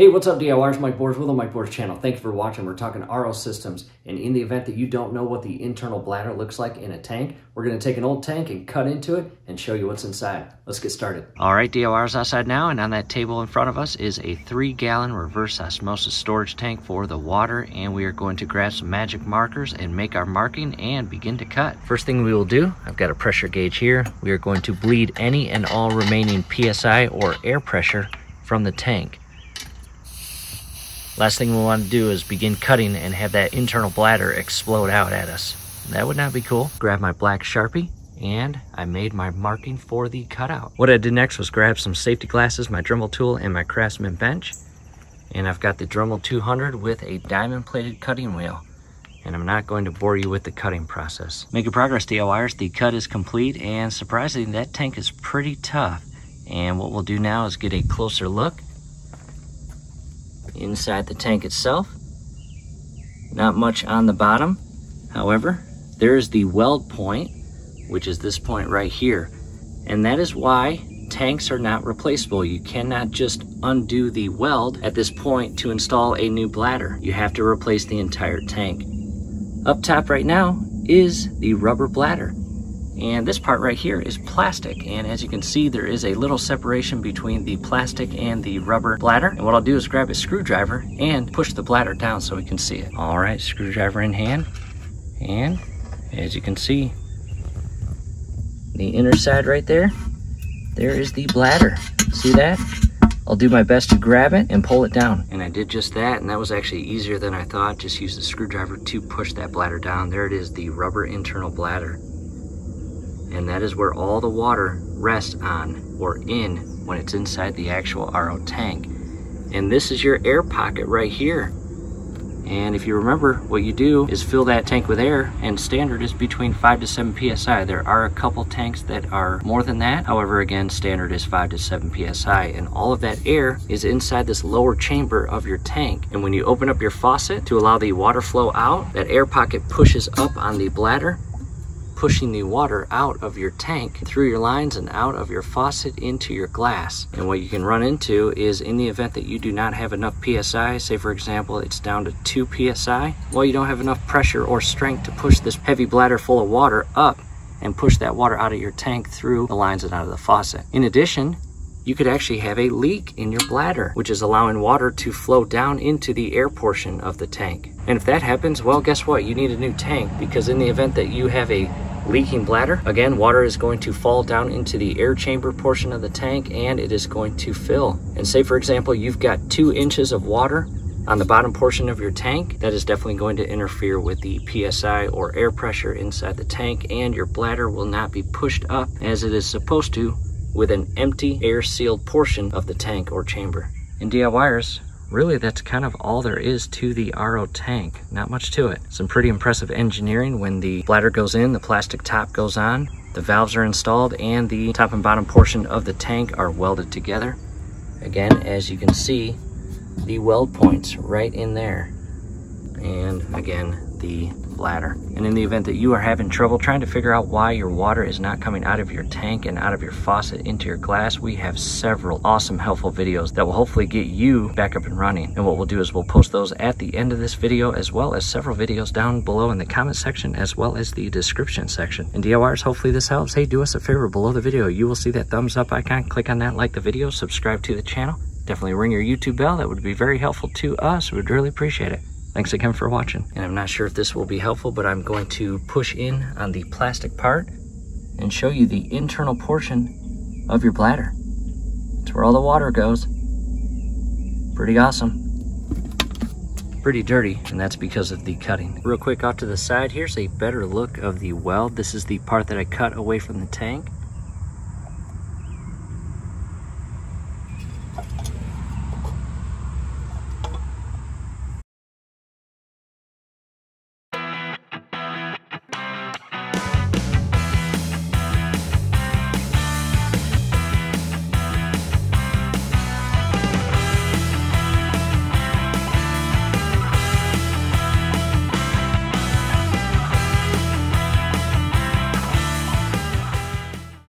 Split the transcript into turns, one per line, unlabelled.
Hey, what's up DIYers? Mike Borders with the Mike Borders channel. Thank you for watching. We're talking RO systems. And in the event that you don't know what the internal bladder looks like in a tank, we're gonna take an old tank and cut into it and show you what's inside. Let's get started.
All right, DIYers outside now. And on that table in front of us is a three gallon reverse osmosis storage tank for the water. And we are going to grab some magic markers and make our marking and begin to cut. First thing we will do, I've got a pressure gauge here. We are going to bleed any and all remaining PSI or air pressure from the tank. Last thing we want to do is begin cutting and have that internal bladder explode out at us. That would not be cool. Grab my black Sharpie and I made my marking for the cutout. What I did next was grab some safety glasses, my Dremel tool, and my Craftsman bench. And I've got the Dremel 200 with a diamond plated cutting wheel. And I'm not going to bore you with the cutting process. Making progress, DIYers. The cut is complete and surprisingly, that tank is pretty tough. And what we'll do now is get a closer look inside the tank itself. Not much on the bottom. However, there's the weld point, which is this point right here. And that is why tanks are not replaceable. You cannot just undo the weld at this point to install a new bladder. You have to replace the entire tank. Up top right now is the rubber bladder. And this part right here is plastic. And as you can see, there is a little separation between the plastic and the rubber bladder. And what I'll do is grab a screwdriver and push the bladder down so we can see it. All right, screwdriver in hand. And as you can see, the inner side right there, there is the bladder. See that? I'll do my best to grab it and pull it down. And I did just that, and that was actually easier than I thought. Just use the screwdriver to push that bladder down. There it is, the rubber internal bladder and that is where all the water rests on or in when it's inside the actual RO tank. And this is your air pocket right here. And if you remember, what you do is fill that tank with air, and standard is between 5 to 7 psi. There are a couple tanks that are more than that. However, again, standard is 5 to 7 psi. And all of that air is inside this lower chamber of your tank. And when you open up your faucet to allow the water flow out, that air pocket pushes up on the bladder pushing the water out of your tank through your lines and out of your faucet into your glass. And what you can run into is in the event that you do not have enough PSI, say for example it's down to 2 PSI, well you don't have enough pressure or strength to push this heavy bladder full of water up and push that water out of your tank through the lines and out of the faucet. In addition, you could actually have a leak in your bladder, which is allowing water to flow down into the air portion of the tank. And if that happens, well, guess what? You need a new tank because in the event that you have a leaking bladder. Again, water is going to fall down into the air chamber portion of the tank and it is going to fill. And say, for example, you've got two inches of water on the bottom portion of your tank, that is definitely going to interfere with the PSI or air pressure inside the tank and your bladder will not be pushed up as it is supposed to with an empty air sealed portion of the tank or chamber. In DIYers, really that's kind of all there is to the RO tank. Not much to it. Some pretty impressive engineering when the bladder goes in, the plastic top goes on, the valves are installed, and the top and bottom portion of the tank are welded together. Again, as you can see, the weld points right in there. And again, the bladder. And in the event that you are having trouble trying to figure out why your water is not coming out of your tank and out of your faucet into your glass, we have several awesome helpful videos that will hopefully get you back up and running. And what we'll do is we'll post those at the end of this video as well as several videos down below in the comment section as well as the description section. And DIYers, hopefully this helps. Hey, do us a favor below the video. You will see that thumbs up icon. Click on that, like the video, subscribe to the channel. Definitely ring your YouTube bell. That would be very helpful to us. We'd really appreciate it. Thanks again for watching. And I'm not sure if this will be helpful, but I'm going to push in on the plastic part and show you the internal portion of your bladder. It's where all the water goes. Pretty awesome. Pretty dirty, and that's because of the cutting. Real quick off to the side, here's a better look of the weld. This is the part that I cut away from the tank.